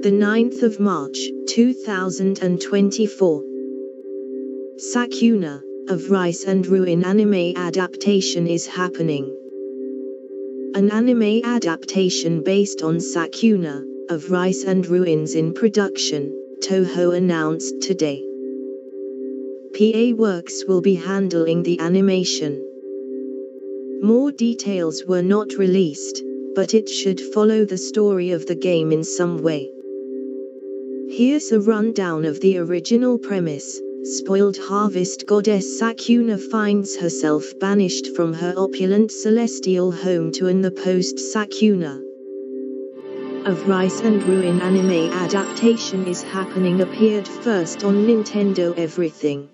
the 9th of March, 2024. Sakuna, of Rice and Ruin anime adaptation is happening. An anime adaptation based on Sakuna, of Rice and Ruins in production, Toho announced today. PA Works will be handling the animation. More details were not released, but it should follow the story of the game in some way. Here's a rundown of the original premise. Spoiled harvest goddess Sakuna finds herself banished from her opulent celestial home to an the post Sakuna. Of Rice and Ruin anime adaptation is happening appeared first on Nintendo Everything.